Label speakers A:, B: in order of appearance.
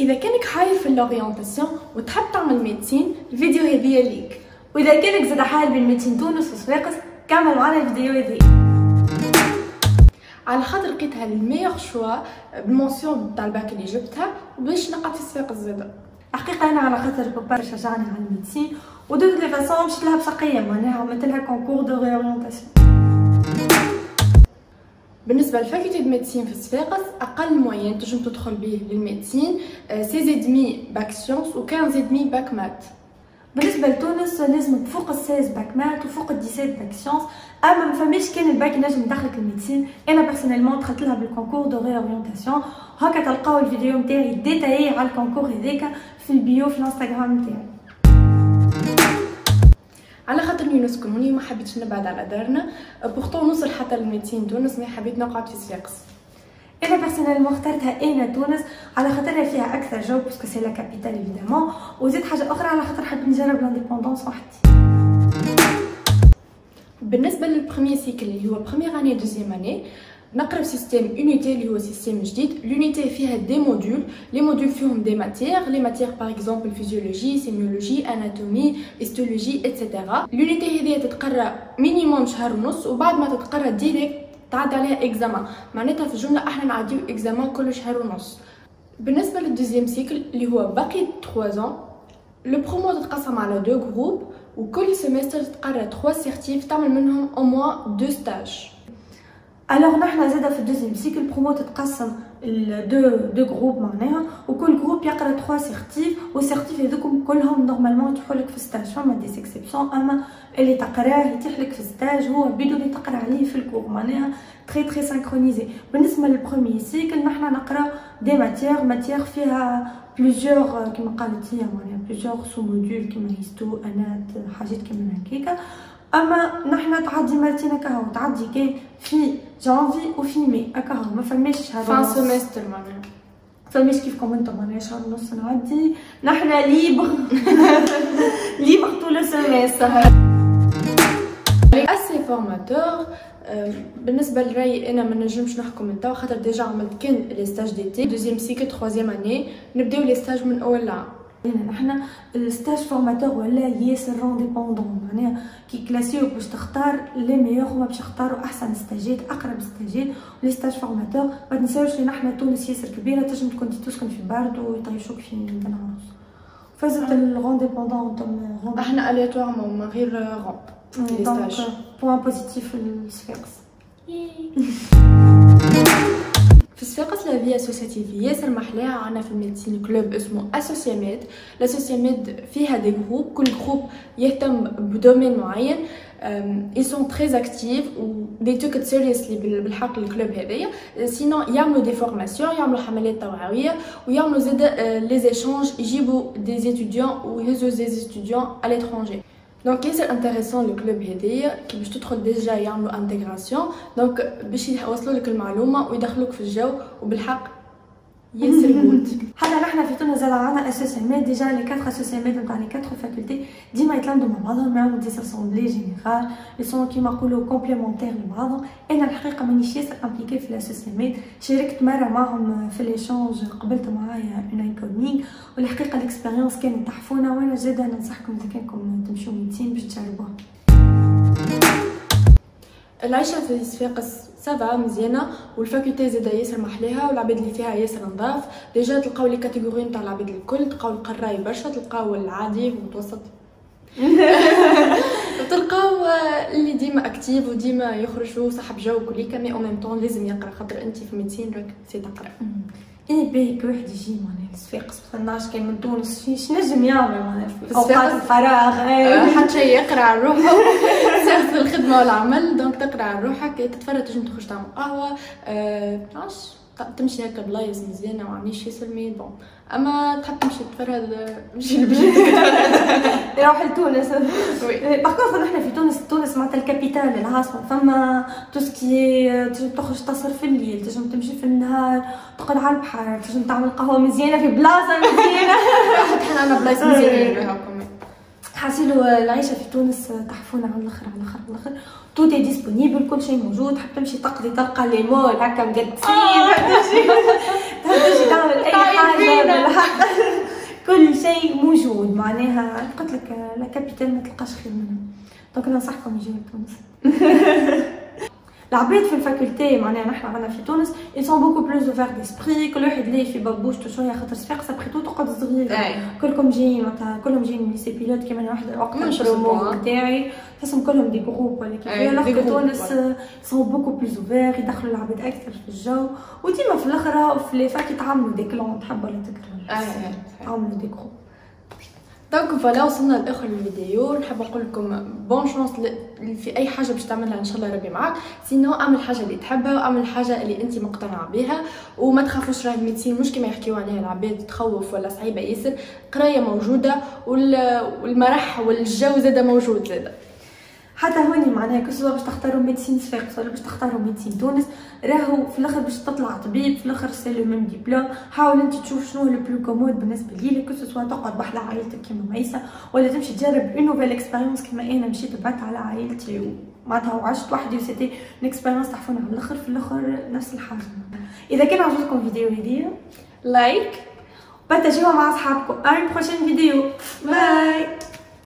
A: إذا كانك حاير في ال orientation وتحب تعمل médecine الفيديو هذه ليك.
B: وإذا كانك زاد حاير بين تونس وصفاقس كمل معنا الفيديو هذه
A: على خاطر لقيتها le meilleur choix بال mention تاع الباك اللي جبتها باش نقعد في صفاقس زاده.
B: الحقيقة أنا على خاطر بابا شجعني على ال médecine et de toute façon مشيت لها بسقيه معناها عملت لها concours de réorientation
A: بالنسبة لل faculté de médecine في صفاقس أقل moyenne تنجم تدخل به لل médecine seize et demi bac sciences و 15 et demi bac
B: maths بالنسبة لتونس لازم فوق ال seize bac maths وفوق ال dix-sept bac sciences أما ما فماش كان الباك نجم يدخلك ال médecine. أنا personnellement دخلت لها بال concours de réorientation هكا تلقاو الفيديو نتاعي détaillée على ال concours هذاك في ال bio في الانستغرام نتاعي
A: على خاطرني نسكن هوني ما حبيتش نبعد على دارنا pourtant نوصل حتى للميتين تونس mais حبيت نقعد في صفاقس
B: أنا personnellement اخترتها أنا تونس على خاطرها فيها أكثر جو parce que c'est la capitale évidemment وزيد حاجة أخرى على خاطر حبيت نجرب l'indépendance وحدي
A: بالنسبة لل premier cycle اللي هو première année deuxième année نقرا système unité اللي هو système جديد l'unité فيها des modules les modules فيهم des matières les matières par exemple physiologie sémiologie anatomie histologie et cetera l'unité هذه تتقرا minimum شهر ونص وبعد ما تتقرا directe تعدي عليها examen معناتها في الجمله إحنا نعديو examen كل شهر ونص بالنسبة لل deuxième cycle اللي هو باقي 3 ans. la promo تتقسم على deux groupes وكل semestre تقرا 3 certifs تعمل منهم au moins deux stages
B: alors نحنا زاده في ال deuxième cycle promo تتقسم deux deux groupes معناها وكل groupe يقرا 3 certifs وال certifs هذوكم كلهم normalement يطيحوا لك في stage فما des exceptions اما اللي تقراه يطيح لك في stage هو بيدو اللي تقرا عليه في ال cours معناها très très synchronisé بالنسبة لل premier cycle نحنا نقرا des matières matière فيها plusieurs كيما قالت هي معناها plusieurs sous modules كيما histo anat حاجات كيما هكاكا أما نحنا تعدي مرتين هكا تعدي كي في جانفي وفي مي هكا ما فماش شهر
A: fin semestre معناها
B: فماش كيفكم أنتم معناها شهر ونص نعدي. نحنا ليبر ليبر طول السيمستر
A: اسي فورماتور بالنسبة لرأيي أنا ما نجمش نحكم التو خاطر ديجا عملت كان لي ستاج ديتي دوزيام سيكل تخوازيام اني نبداو لي ستاج من أول عام
B: نحنا الستاج فورماتور ولا ياسر رونديبوندون معناها كي كلاسيو باش تختار لي ميور هما باش يختاروا أحسن ستاجات أقرب ستاجات لي ستاج فورماتور. ما تنساوش لي نحنا تونس ياسر كبيرة تنجم تكون تسكن في بارد ويطيشوك في ونص فازت ال rang dépendant
A: تم إحنا aléatoirement من غير rang les stages.
B: point positif للصفاقس
A: في صفاقس la vie associative ياسر محلاها عنا في ال médecine club اسمه اسوسياميد الاسوسياميد فيها des groupes كل groupe يهتم ب domaine معين ils sont très actifs و they took seriously بالحق ال club هذايا sinon يعملوا des formations يعملوا حملات توعويه ويعملوا زاد les échanges يجيبوا des étudiants ويهزوا des étudiants على l'étranger donc ياسر intéressant le club هذايا كي باش تدخل déjà يعملوا intégration donc باش يوصلوا لك المعلومه ويدخلوك في الجو وبالحق ياسر جود
B: حتى نحنا في تونس زاد عندنا اسوسيامات déjà les quatre اسوسيامات نتاع les quatre facultés ديما يتلمدوا مع بعضهم يعملوا des assemblées générales ils sont كيما نقولوا complémentaires لبعضهم أنا الحقيقة مانيش ياسر impliquée في الاسوسيامات شاركت مرة معهم في l'échange قبلت معايا une انكونيك والحقيقة ال expérience كانت تحفونه وأنا زاده ننصحكم إذا كانكم تمشوا médecine باش تجربوها.
A: العيشة في صفاقس ça va مزيانة وال faculté زادا ياسر محليها والعباد اللي فيها ياسر نظاف déjà تلقاو les catégories نتاع العباد الكل تلقاو القراي برشا تلقاو العادي والمتوسط. تلقاو اللي ديما actifs وديما يخرجوا صاحب جو كليكا مي أو ميم طون لازم يقرأ خاطر انت في médecine راك سي تقرأ.
B: إيه باهي كي واحد يجي معناها لصفاقس مفناش كان من تونس شنو نجم يعمل معناها في أوقات الفراغ
A: حتى شي يقرأ على روحه. surtout في الخدمة والعمل donc تقرأ على روحك تتفرج تنجم تخرج تعمل قهوة أه تمشي هكا بلايص مزيانة ما عنديش ياسر mais bon أما تحب تمشي تفرهد مشي لبلاد
B: يروح لتونس. باغ نحنا في تونس تونس معناتها ال capitale العاصمة. فما tout ce que تنجم تخرج تسهر في الليل تنجم تمشي في النهار تقعد على البحر تنجم تعمل قهوة مزيانة في بلاصة مزيانة.
A: حتى حنا عندنا بلايص مزيانين
B: حاسيلو العيشة في تونس تحفونه على الآخر على الآخر على الآخر. tout est disponible كل شيء موجود. حاب تمشي تقضي تلقى les malls هكا مقدسين. تمشي تعمل أي حاجة بالحق. شيء موجود. معناها قلت لك la capitale ما تلقاش خير منها donc ننصحكم يجيو لتونس العباد في ال faculté معناها نحن عندنا في تونس ils sont beaucoup plus ouverts d'esprit. كل واحد ليه في بابوشته شوية خاطر صفاقس après tout تقعد صغيره كلكم جايين معناتها كلهم جايين من lycée pilote كيما أنا واحدة وقت البرومو نتاعي تحسهم كلهم des groupes ولا كيف لا تونس sont beaucoup plus ouverts يدخلوا العباد أكثر في الجو وديما في الآخر في les facs يتعاملوا des clans تحب ولا تكره يتعاملوا des groupes
A: donc voilà وصلنا لاخر الفيديو نحب نقول لكم bonne chance في اي حاجة باش تعملها ان شاء الله ربي معاك sinon اعمل حاجة اللي تحبها واعمل حاجة اللي انت مقتنع بها وما تخافوش راه ال médecine مش كما يحكيو عليها العباد تخوف ولا صعيبه ياسر قرايه موجوده والمرح والجو زاده موجود زاده
B: حتى هوني معناها que ce soit باش تختاروا médecine صفاقس ولا باش تختاروا médecine. تونس راهو في الأخر باش تطلع طبيب في الأخر c'est le même diplôme حاول أنت تشوف شنو le plus commode بالنسبة لي que ce soit تقعد بحذا عائلتك كيما ميسا ولا تمشي تجرب une nouvelle expérience كيما أنا مشيت بعدت على عائلتي معناتها وعشت وحدي و c'était expérience تحفونة على الأخر في الأخر نفس الحاجة. إذا كان عجبكم الفيديو هذيا
A: like
B: بارتاجيوها مع أصحابكم. une prochaine vidéo bye